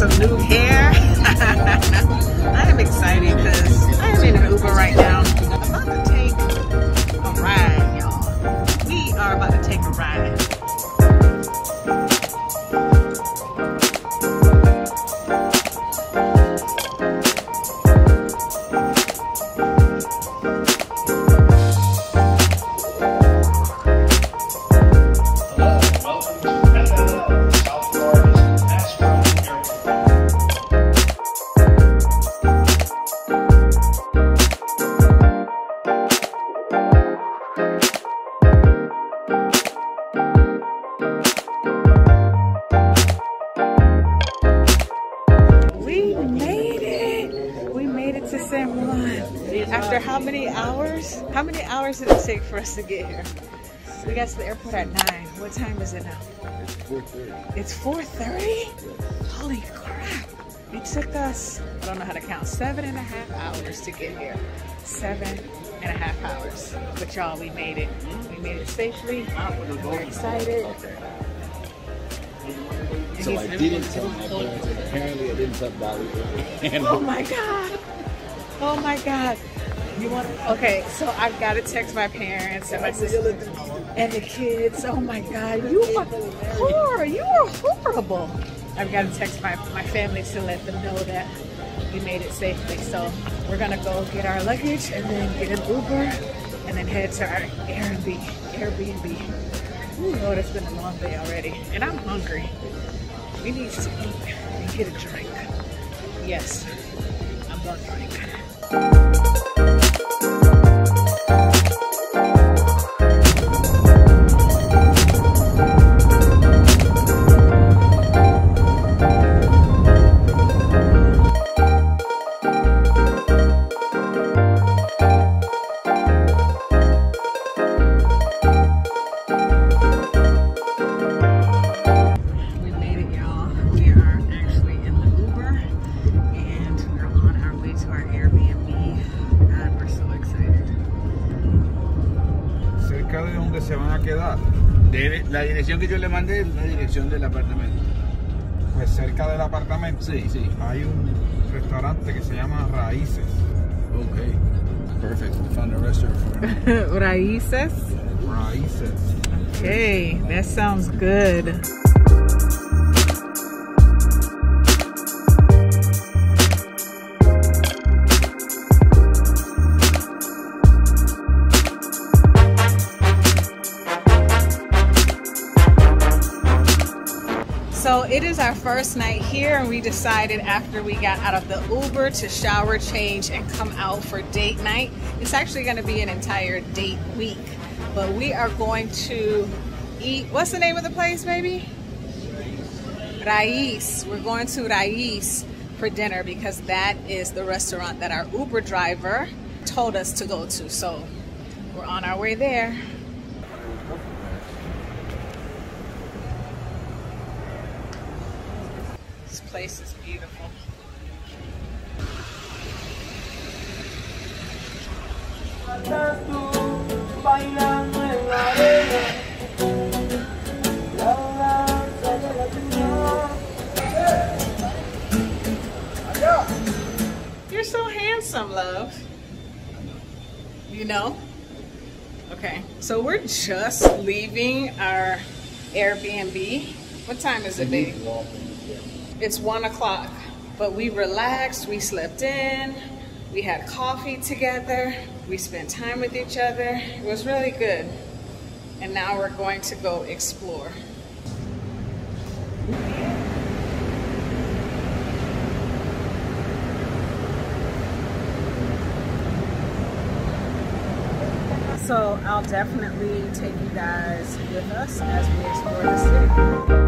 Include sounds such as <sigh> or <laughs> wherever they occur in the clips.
some new hair. <laughs> I am excited because I am in an Uber right now. Many hours? How many hours did it take for us to get here? We got to the airport at 9. What time is it now? It's 4.30? It's 4.30? Holy crap. It took us, I don't know how to count, seven and a half hours to get here. Seven and a half hours. But y'all, we made it. We made it safely. We're excited. So I didn't tell my parents, and apparently I didn't tell Bobby. Oh my god. Oh my god. Okay, so I've got to text my parents and my sister and the kids. Oh my god, you are horrible. You are horrible. I've got to text my, my family to let them know that we made it safely. So we're gonna go get our luggage and then get an Uber and then head to our Airbnb. Airbnb. Ooh, Lord, it's been a long day already. And I'm hungry. We need to eat and get a drink. Yes, I'm gonna drink. Se van a quedar, Debe- la dirección que yo le mandé es la dirección del apartamento. pues cerca del apartamento, Sí, sí. hay un restaurante que se llama Raíces. Okay. Perfect. We found a restaurant for. <laughs> Raíces. Raíces. Okay, that sounds good. First night here, and we decided after we got out of the Uber to shower, change, and come out for date night. It's actually going to be an entire date week, but we are going to eat. What's the name of the place, baby? Raiz. We're going to Raiz for dinner because that is the restaurant that our Uber driver told us to go to. So we're on our way there. This place is beautiful. You're so handsome, love. You know? Okay, so we're just leaving our Airbnb. What time is it, babe? It's one o'clock, but we relaxed, we slept in, we had coffee together, we spent time with each other. It was really good. And now we're going to go explore. So I'll definitely take you guys with us as we explore the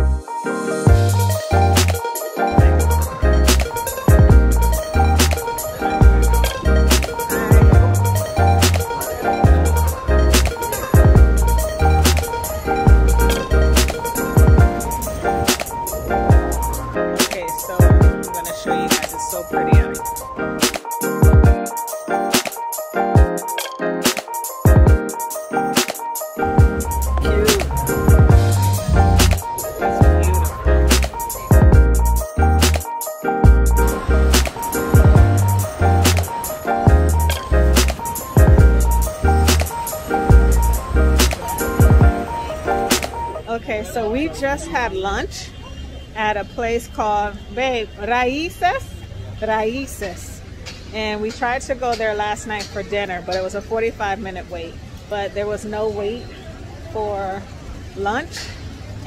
had lunch at a place called Babe Raices. Raices. And we tried to go there last night for dinner, but it was a 45 minute wait. But there was no wait for lunch.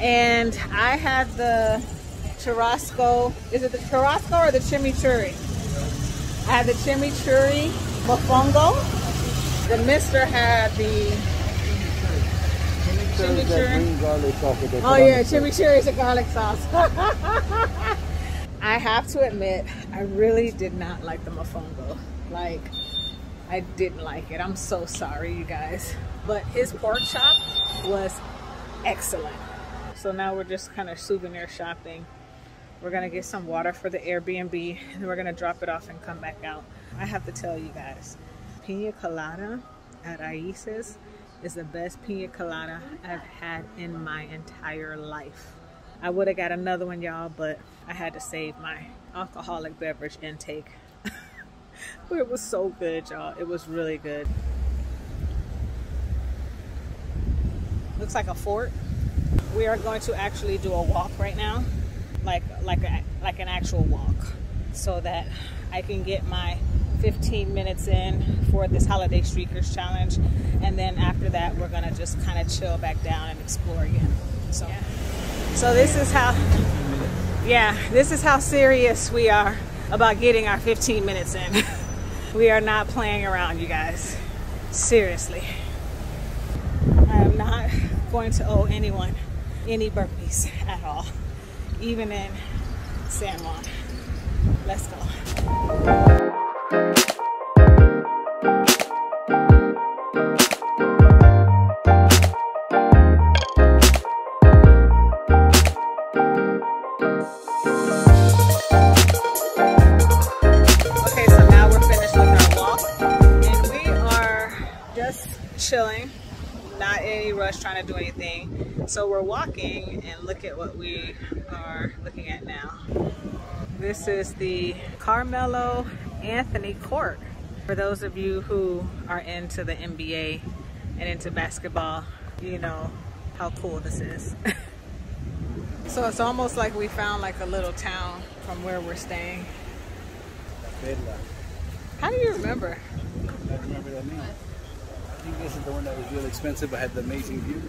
And I had the churrasco. Is it the churrasco or the chimichurri? I had the chimichurri mofongo. The mister had the chimichurri. Oh yeah, chimichurri is a garlic sauce. <laughs> I have to admit, I really did not like the mofongo. Like, I didn't like it. I'm so sorry, you guys. But his pork chop was excellent. So now we're just kind of souvenir shopping. We're gonna get some water for the Airbnb and we're gonna drop it off and come back out. I have to tell you guys, pina colada at Raices is the best pina colada I've had in my entire life. I would have got another one, y'all, but I had to save my alcoholic beverage intake. <laughs> but it was so good, y'all. It was really good. Looks like a fort. We are going to actually do a walk right now, like like a, like an actual walk, so that I can get my 15 minutes in for this holiday streakers challenge, and then after that we're gonna just kind of chill back down and explore again. So, so this is how, yeah, this is how serious we are about getting our 15 minutes in. <laughs> we are not playing around, you guys. Seriously. I am not going to owe anyone any burpees at all, even in San Juan. Let's go. Okay, so now we're finished with our walk, and we are just chilling, not in any rush trying to do anything. So we're walking, and look at what we are looking at now. This is the Carmelo Anthony Court. For those of you who are into the NBA and into basketball, you know how cool this is. <laughs> so it's almost like we found like a little town from where we're staying. How do you remember? I remember that name. I think this is the one that was real expensive but had the amazing view.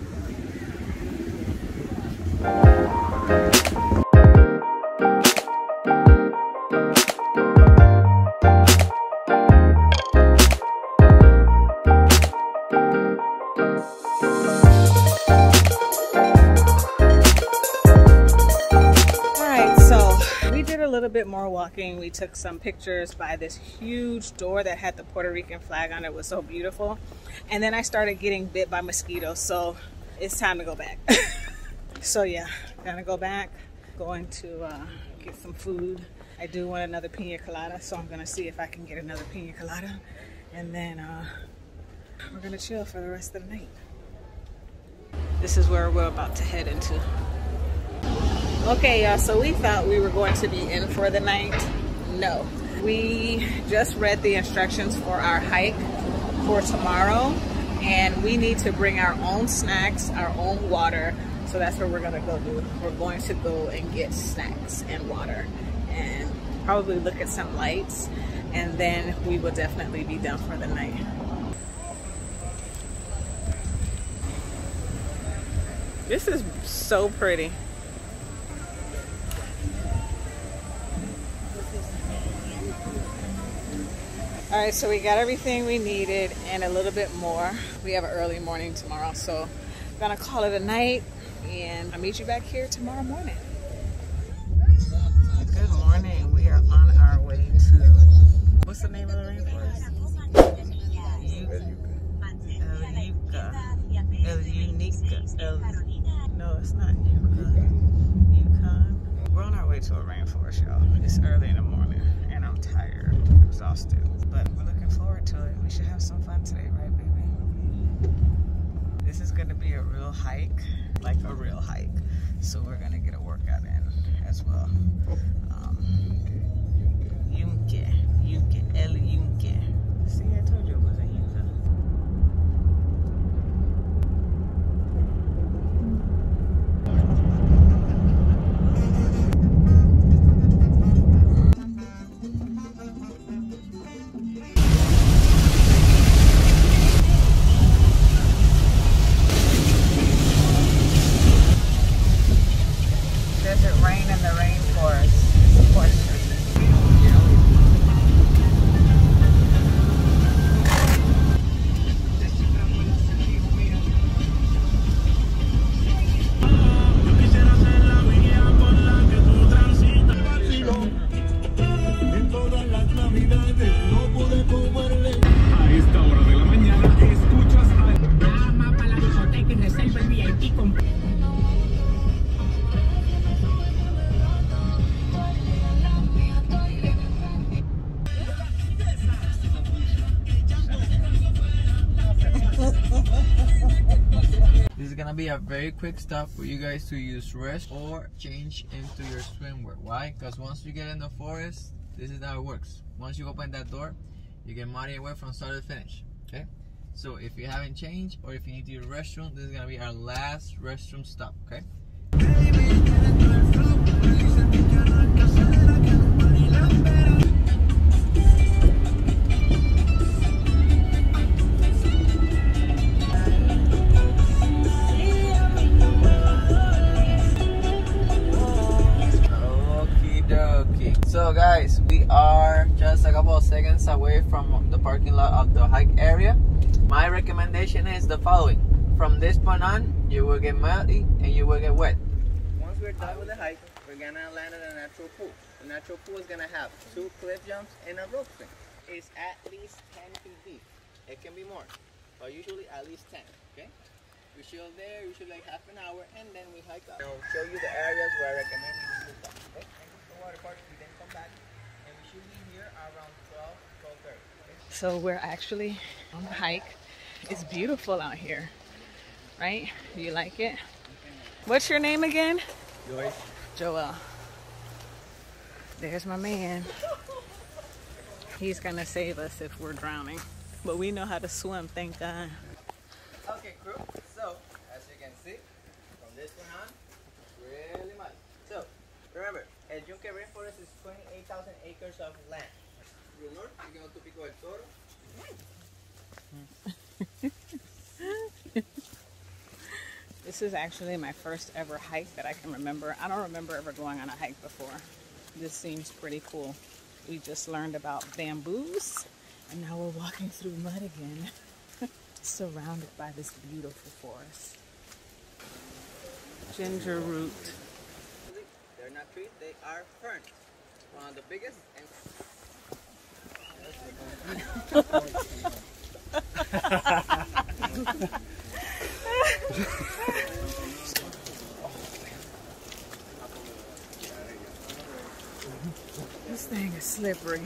Bit more walking. We took some pictures by this huge door that had the Puerto Rican flag on it. It was so beautiful. And then I started getting bit by mosquitoes, so it's time to go back. <laughs> so yeah, gonna go back. Going to uh, get some food. I do want another pina colada, so I'm gonna see if I can get another pina colada. And then uh, we're gonna chill for the rest of the night. This is where we're about to head into. Okay, y'all, so we thought we were going to be in for the night. No. We just read the instructions for our hike for tomorrow, and we need to bring our own snacks, our own water. So that's what we're gonna go do. We're going to go and get snacks and water and probably look at some lights, and then we will definitely be done for the night. This is so pretty. All right, so we got everything we needed and a little bit more. We have an early morning tomorrow, so I'm gonna call it a night and I'll meet you back here tomorrow morning. Good morning. We are on our way to, what's the name of the rainforest? Yucca. El Unica. El, no, it's not Yucca. Yukon. We're on our way to a rainforest, y'all. It's early in the morning and I'm tired, exhausted. But we're looking forward to it. We should have some fun today, right, baby? This is gonna be a real hike, like a real hike. So we're gonna get a workout in as well. Um, Yunque, El Yunque. See, I told you it was a very quick stop for you guys to use rest or change into your swimwear. Why? Because once you get in the forest, this is how it works. Once you open that door, you get muddy away from start to finish. Okay? So if you haven't changed or if you need to use restroom, this is gonna be our last restroom stop, okay? Just a couple of seconds away from the parking lot of the hike area. My recommendation is the following. From this point on, you will get muddy and you will get wet. Once we're done with the hike, we're gonna land at a natural pool. The natural pool is gonna have two cliff jumps and a rope swing. It's at least 10 feet deep. It can be more, but usually at least 10, okay? We chill there, usually like half an hour, and then we hike up. I'll show you the areas where I recommend you to stop, okay? And the water park, we then come back, and we should be here around 12, 12.30. So we're actually on a hike. It's beautiful out here, right? Do you like it? What's your name again? Joyce. Joel. There's my man. He's gonna save us if we're drowning. But we know how to swim, thank God. Okay, crew. So, as you can see, from this one on, really much. So, remember, El Yunque Rainforest is 28,000 acres of land. True north, you go del Toro. <laughs> This is actually my first ever hike that I can remember. I don't remember ever going on a hike before. This seems pretty cool. We just learned about bamboos, and now we're walking through mud again, <laughs> surrounded by this beautiful forest. Ginger root. They're not they are ferns. One of the biggest and This thing is slippery.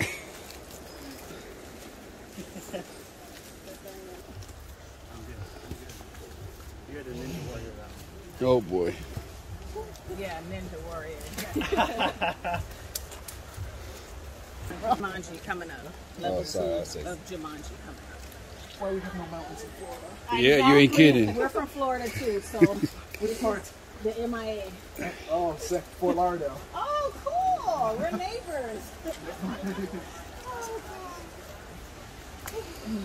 Oh boy. Yeah, Ninja Warrior. <laughs> Jumanji coming up. Level Oh, sorry, I two said- of Jumanji coming up. Why are we talking about mountains in Florida? Yeah, you ain't kidding. We're from Florida too, so <laughs> Which part? the MIA. Oh, Sec- Fort Lauderdale. Oh, cool! We're neighbors. <laughs> Oh,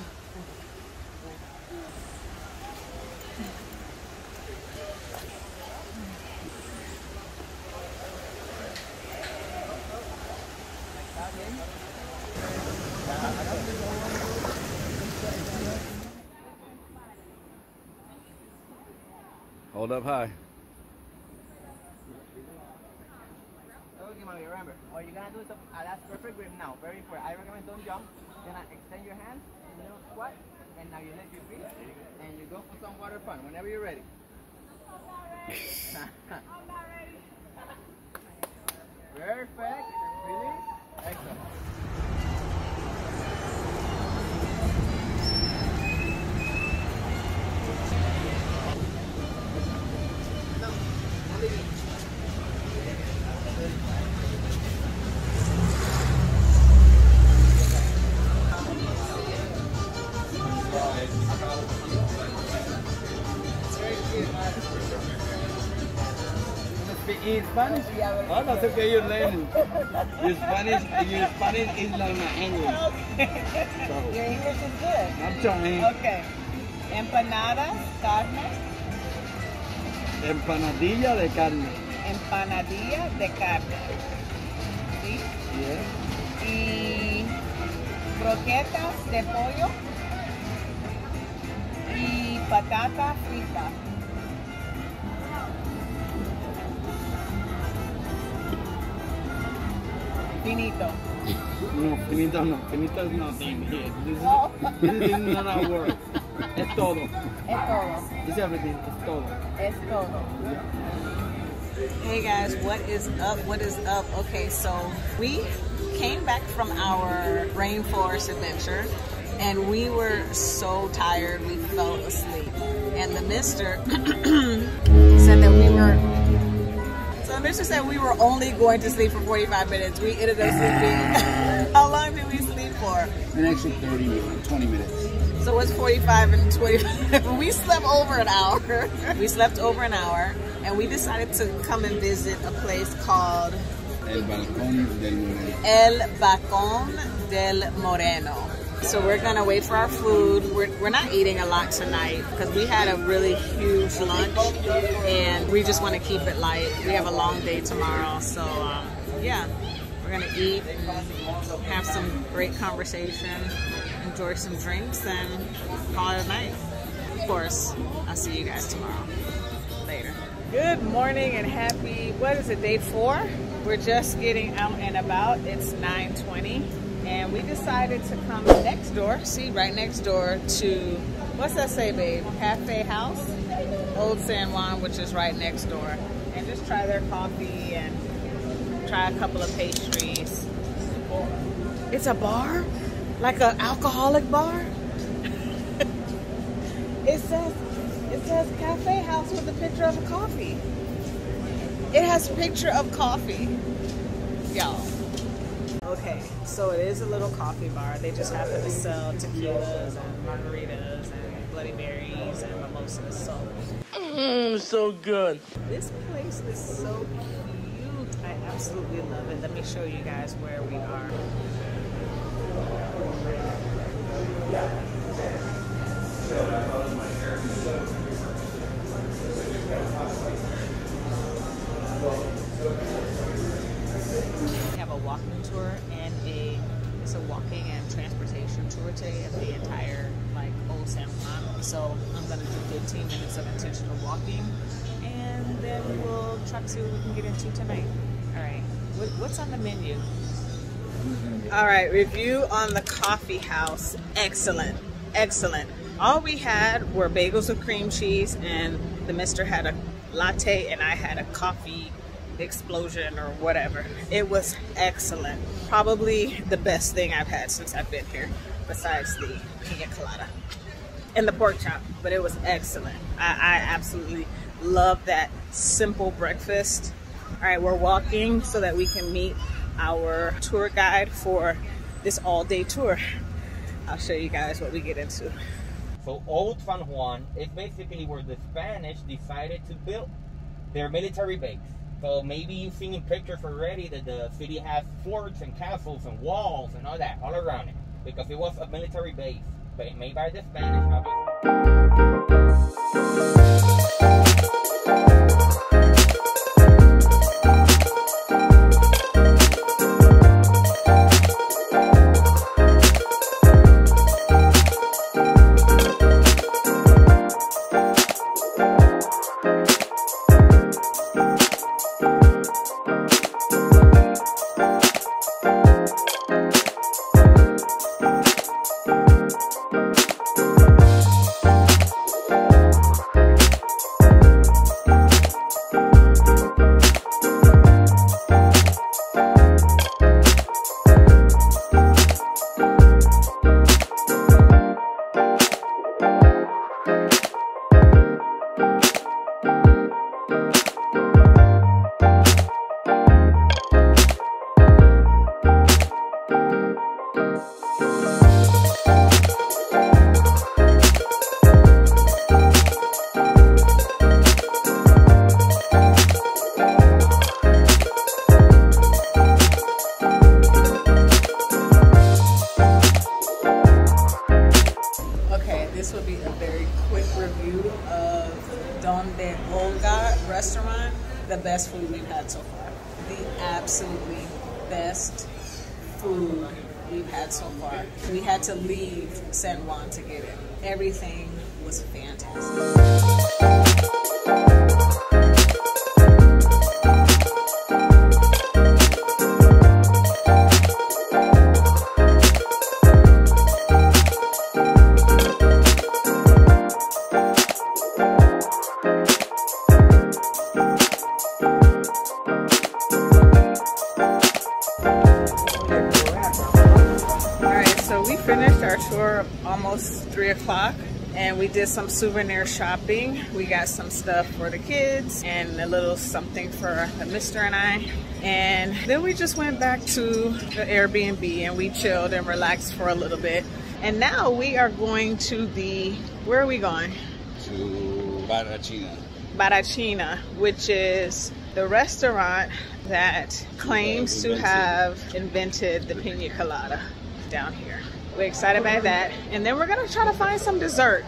Hold up high. Okay, mommy, remember, all you gotta do is, uh, that's perfect grip now, very important. I recommend don't jump, I extend your hands, and you squat, and now you lift your feet, and you go for some water fun, whenever you're ready. <laughs> <laughs> Spanish, oh, no sé qué you're learning. Your Spanish, your Spanish is like my English. Your English is good. I'm trying. Okay. Empanadas, carne, Empanadilla de carne. empanadilla de carne. ¿Sí? Yeah. Y croquetas de pollo y patata frita. Finito. No, finito no. Finito is nothing. This is, Oh. this is not a word. Es todo. Es todo. It's everything. Es todo. Es todo. Hey guys, what is up? What is up? Okay, so we came back from our rainforest adventure and we were so tired we fell asleep. And the mister <clears throat> said that we were so said we were only going to sleep for 45 minutes. We ended up sleeping. <laughs> How long did we sleep for? An extra 30 minutes, 20 minutes. So it's 45 and 25. <laughs> we slept over an hour. <laughs> we slept over an hour and we decided to come and visit a place called El Balcón del Moreno. El Bacon del Moreno. So we're gonna wait for our food. We're, we're not eating a lot tonight because we had a really huge lunch and we just want to keep it light. We have a long day tomorrow, so um, yeah, we're gonna eat and have some great conversation, enjoy some drinks, and call it a night. Of course, I'll see you guys tomorrow. Later. Good morning and happy, what is it, day four? We're just getting out and about. It's 9.20 and we decided to come next door, see right next door to, what's that say, babe? Cafe House? Old San Juan, which is right next door. And just try their coffee and try a couple of pastries. It's a bar? Like an alcoholic bar? <laughs> it says it says cafe house with a picture of a coffee. It has a picture of coffee. Y'all. Okay, so it is a little coffee bar. They just happen to sell tequilas and margaritas and Bloody Marys and mimosas. So Mmm, so good. this place is so cute. I absolutely love it. Let me show you guys where we are. Walking tour and a it's a walking and transportation tour today of the entire like old San Juan. So I'm gonna do 15 minutes of intentional walking, and then we'll try to see what we can get into tonight. All right, what, what's on the menu? All right, review on the coffee house. Excellent, excellent. All we had were bagels with cream cheese, and the Mister had a latte, and I had a coffee explosion or whatever. It was excellent. Probably the best thing I've had since I've been here, besides the pina colada and the pork chop. But it was excellent. I, I absolutely love that simple breakfast. All right, we're walking so that we can meet our tour guide for this all-day tour. I'll show you guys what we get into. So Old San Juan is basically where the Spanish decided to build their military base. So maybe you've seen pictures already that the city has forts and castles and walls and all that all around it because it was a military base, but it made by the Spanish, obviously. Restaurant. The best food we've had so far. The absolutely best food we've had so far. We had to leave San Juan to get it. Everything was fantastic. Some souvenir shopping. We got some stuff for the kids and a little something for the mister and I. And then we just went back to the Airbnb and we chilled and relaxed for a little bit. And now we are going to the, where are we going? To Barrachina. Barrachina, which is the restaurant that claims to have invented the pina colada down here. We're excited by that. And then we're gonna try to find some dessert.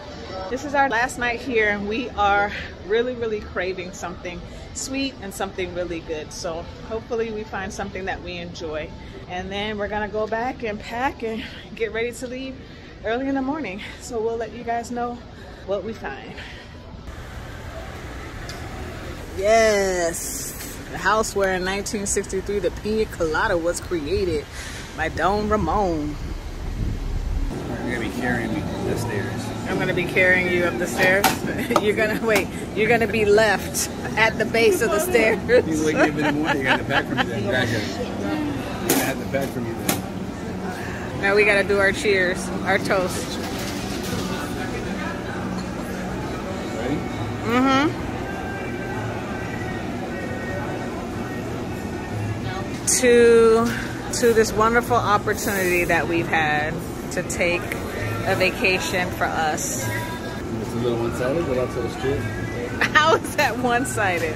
This is our last night here and we are really, really craving something sweet and something really good. So hopefully we find something that we enjoy. And then we're gonna go back and pack and get ready to leave early in the morning. So we'll let you guys know what we find. Yes, the house where in 1963 the pina colada was created by Don Ramon. You're gonna be carrying me stairs. I'm gonna be carrying you up the stairs. <laughs> you're gonna wait. You're gonna be left at the base of the stairs. You wake up in the morning, you got the back from me then. You you gotta the back from me then. now we gotta do our cheers, our toast. Ready? Mm-hmm. To to this wonderful opportunity that we've had to take a vacation for us. It's a little one-sided, but also it's true. How is that one-sided?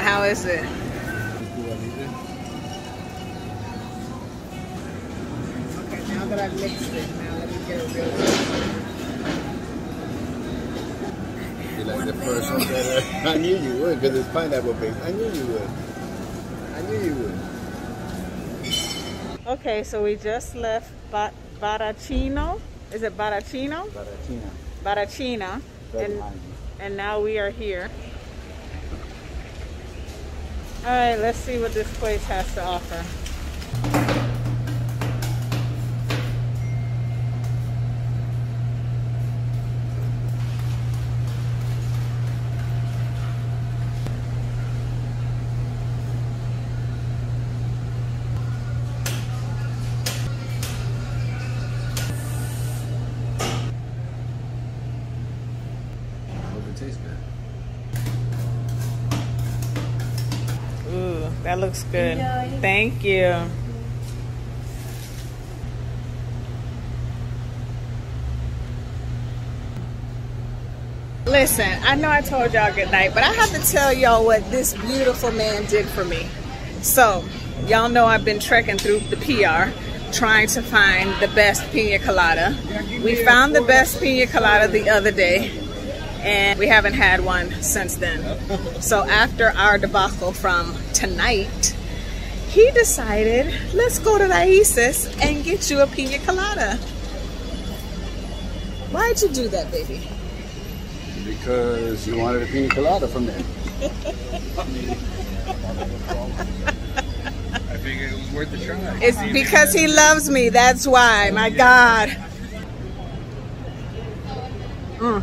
How is it? Okay, now that I've mixed it, now let me get it real You like the first one better? <laughs> I knew you would, because it's pineapple based. I knew you would. I knew you would. Okay, so we just left ba- Baracino. Is it Baracino? Baracina. Right And, and now we are here. All right, let's see what this place has to offer. Hope it tastes good. Ooh, that looks good. Thank you. Listen, I know I told y'all good night, but I have to tell y'all what this beautiful man did for me. So, y'all know I've been trekking through the PR trying to find the best pina colada. We found the best pina colada the other day, and we haven't had one since then. So after our debacle from tonight, he decided, let's go to Raices and get you a pina colada. Why'd you do that, baby? Because you wanted a pina colada from there. I figured it was worth a try. It's because he loves me. That's why. My God. Mm.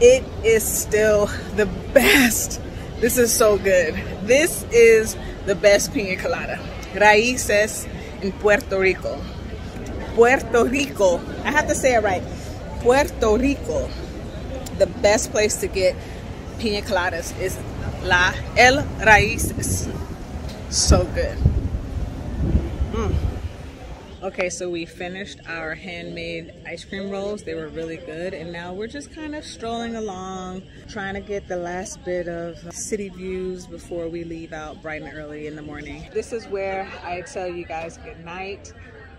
It is still the best. This is so good. This is the best pina colada. Raíces in Puerto Rico. Puerto Rico. I have to say it right. Puerto Rico. The best place to get pina coladas is La El Raíces. So good. Okay, so we finished our handmade ice cream rolls. They were really good. And now we're just kind of strolling along, trying to get the last bit of city views before we leave out bright and early in the morning. This is where I tell you guys good night.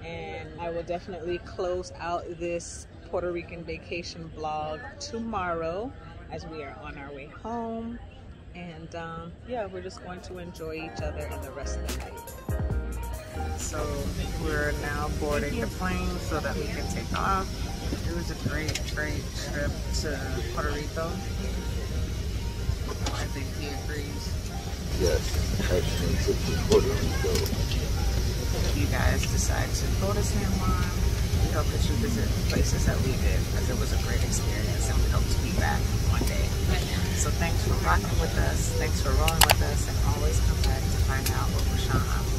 And I will definitely close out this Puerto Rican vacation vlog tomorrow as we are on our way home. And um, yeah, we're just going to enjoy each other and the rest of the night. So we're now boarding the plane so that we can take off. It was a great, great trip to Puerto Rico. I think he agrees. Yes, excellent trip to Puerto Rico. If you guys decide to go to San Juan, we hope that you visit the places that we did because it was a great experience and we hope to be back one day. So thanks for rocking with us. Thanks for rolling with us and always come back to find out what Rashawn